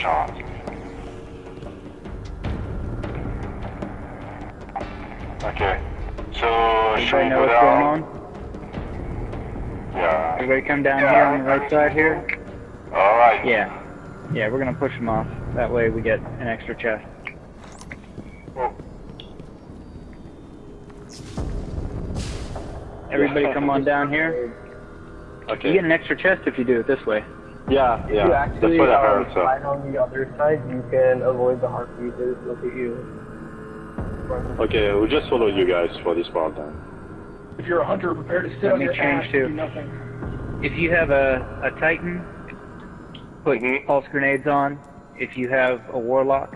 shot. Okay. So should we go what's going down? on? Yeah. Everybody come down Yeah. here on the right side here? All right. Yeah. Yeah, we're gonna push them off. That way we get an extra chest. Oh. Everybody come on down here. Okay. You get an extra chest if you do it this way. Yeah, If yeah. you That's what I um. So. hide on the other side, you can avoid the heartbeat that is look at you. Okay, we'll just follow you guys for this part then. If you're a hunter, prepare to sit Let on me your change ass too. and do nothing. If you have a, a Titan, put Mhm. pulse grenades on. If you have a Warlock,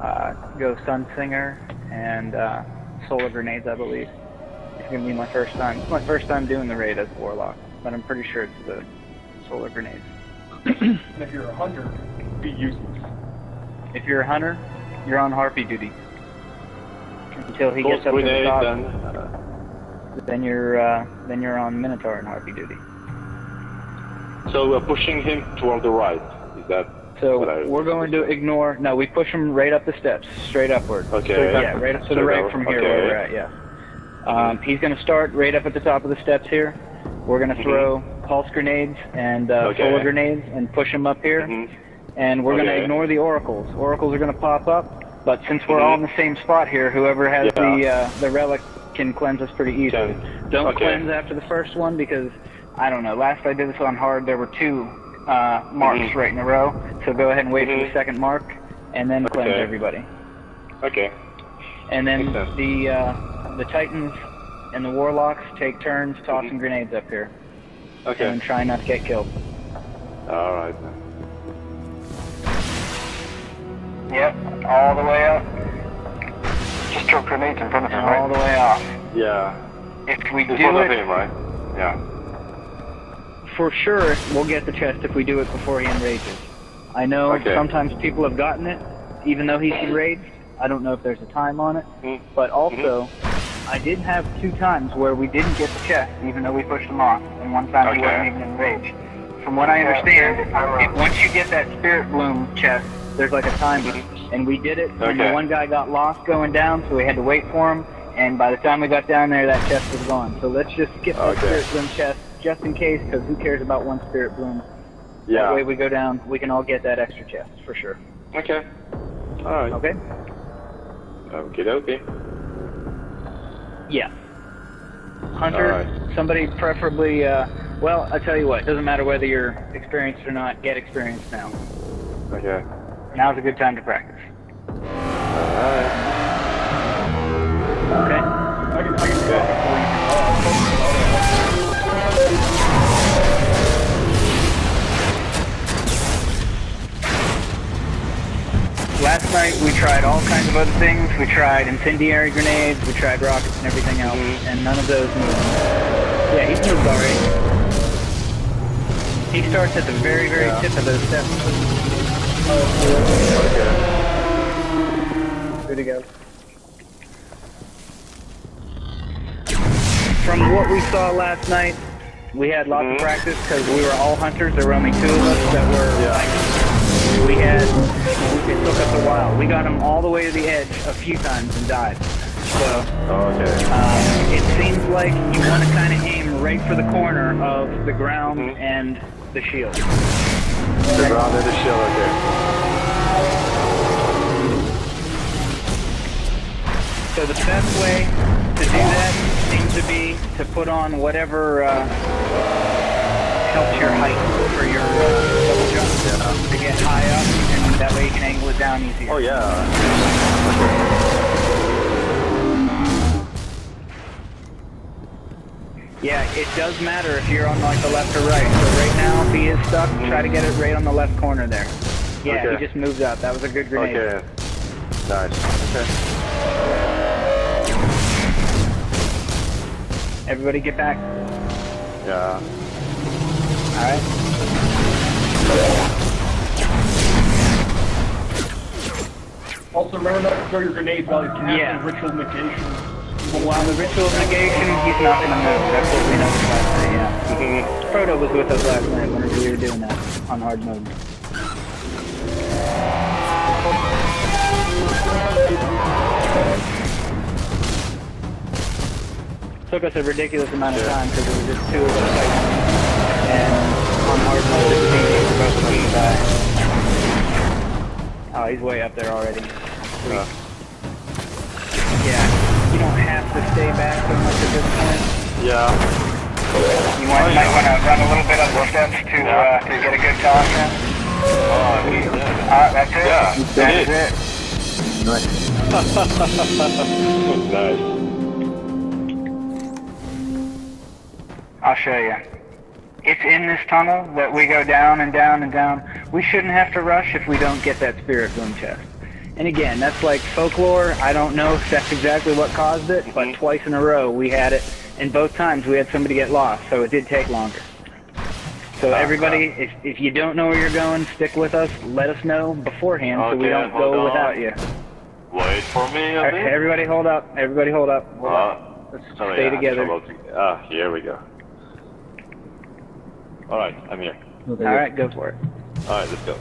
uh, go Sunsinger and uh, solar grenades, I believe. It's gonna be my first time. It's my first time doing the raid as a Warlock, but I'm pretty sure it's the solar grenades. And if you're a hunter, be useless. If you're a hunter, you're on harpy duty until he Pulse gets up to the grenade top. then. Uh, Then you're uh, then you're on Minotaur and harpy duty. so we're pushing him toward the right. Is that So what I we're going to ignore. No, we push him right up the steps, straight upward. Okay. Straight- yeah, right up to the right from here okay. where we're at. Yeah. Um, he's going to start right up at the top of the steps here. We're going to Mhm. throw pulse grenades and uh, Okay. solar grenades and push them up here. Mhm. And we're going to ignore the oracles. Oracles are going to pop up, but since we're all in the same spot here, whoever has Yeah. the uh, the relic can cleanse us pretty easily. Can- Don't okay. cleanse after the first one because I don't know. Last I did this on hard, there were two uh, marks Mhm. right in a row. So go ahead and wait for the second mark, and then cleanse everybody. Okay. And then the uh, the Titans and the Warlocks take turns tossing Mhm. grenades up here Okay. and try not to get killed. All right. Then. Yep, all the way up, Just throw grenades in front of him, and all right? the way up. Yeah. If we In do it, him, right? Yeah. for sure, we'll get the chest if we do it before he enrages. I know Okay. sometimes people have gotten it, even though he's enraged. I don't know if there's a time on it, Mm. but also, I did have two times where we didn't get the chest, even though we pushed them off, and one time he Okay. wasn't even enraged. From what I understand, if, once you get that spirit bloom chest, there's like a timer, and we did it, and the Okay. one guy got lost going down, so we had to wait for him, and by the time we got down there, that chest was gone. So let's just skip the spirit bloom chest, just in case, because who cares about one spirit bloom? Yeah. That way we go down, we can all get that extra chest, for sure. Okay. All right. Okay? Okay. Okay. Yeah. Hunter, Alright. somebody preferably, uh, well, I tell you what, doesn't matter whether you're experienced or not, get experienced now. Okay. Now's a good time to practice. All kinds of other things. We tried incendiary grenades, we tried rockets and everything else, Mhm. and none of those moved. Yeah, he's moved already. He starts at the very, very Yeah. tip of those steps. Okay. Good to go. From what we saw last night, we had lots Mhm. of practice because we were all hunters. There were only two of us that were. Yeah. Like, we had. It took us a while. We got him all the way to the edge a few times and died. So Okay. um, it seems like you want to kind of aim right for the corner of the ground Mhm. and the shield. The ground and the shield. Okay. So the best way to do that seems to be to put on whatever uh, helps your height for your uh, double jump to get high up, and that way you can angle it down easier. Oh yeah. Yeah, it does matter if you're on like the left or right. So right now, if he is stuck, try to get it right on the left corner there. Yeah, Okay. he just moved up. That was a good grenade. Okay. Nice. Okay. Everybody get back. Yeah. All Also, remember not to throw your grenades while he's casting Yeah. ritual negation. While the ritual of negation, he's not to move. That's what we know last night, yeah. Proto was with us last night whenever we were doing that on hard mode. Took us a ridiculous amount of time because it was just two of us fighting. And on hard mode, it was easy for both of us to die. Oh, he's way up there already. Uh. Yeah, you don't have to stay back so much at this point. Yeah. You might, might want to run a little bit up the steps to uh, to get a good toss in. Oh, dead. Uh, that's it. Yeah, that's it it. nice. I'll show you. It's in this tunnel that we go down and down and down. We shouldn't have to rush if we don't get that spirit bloom chest. And again, that's like folklore. I don't know if that's exactly what caused it, but Mhm. twice in a row we had it, and both times we had somebody get lost, so it did take longer. So Ah, everybody, if, if you don't know where you're going, stick with us. Let us know beforehand so we don't go on. without you. Wait for me. Everybody hold up. Everybody hold up. Hold Uh, up. Let's sorry, stay together. to- Ah, here we go. Alright, I'm here. All right, go for it. Alright, let's go.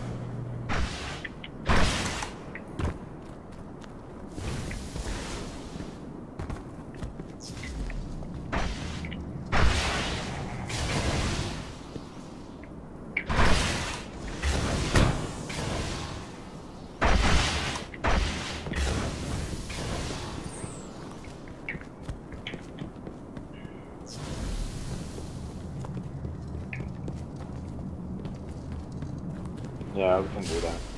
Yeah, we can do that.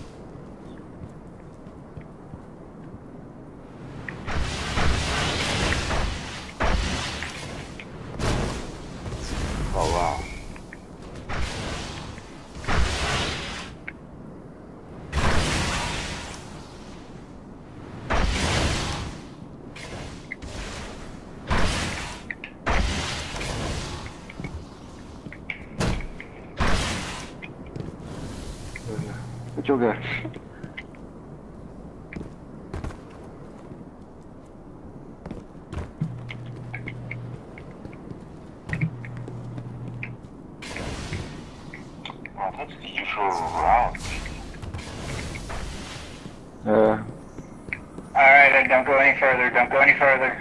Any Okay. further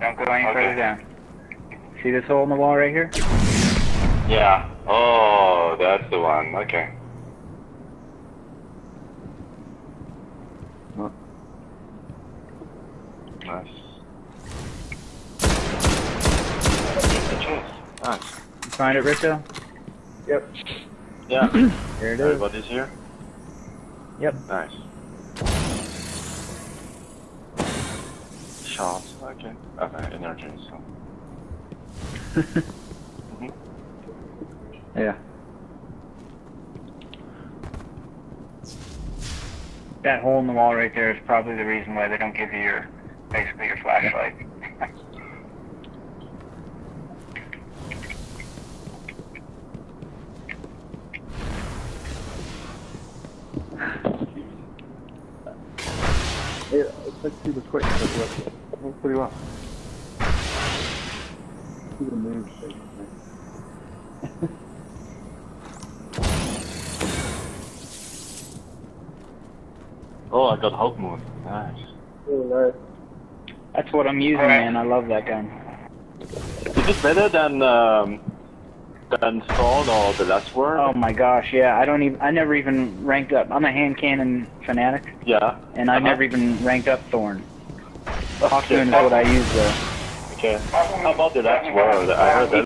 Don't go any further down. See this hole in the wall right here? Yeah. Oh, that's the one. Okay. Nice. Nice. You find it, Richo? Yep. Yeah. There it is. Everybody's here? Yep. Nice. Shots, okay. Okay, energy, so. Mm-hmm. Yeah. That hole in the wall right there is probably the reason why they don't give you your, basically your flashlight. yeah, let's see the quick. That's pretty well. See the moon shape. Oh, I got Hawkmoon. Nice. Really nice. That's what I'm using, man. I love that gun. Is it better than, um, than Thorn or the last word? Oh my gosh, yeah. I don't even. I never even ranked up. I'm a hand cannon fanatic, Yeah. and I Uh-huh. never even ranked up Thorn. Okay. Hawkmoon is what I use though. Okay. How about the last word? I heard that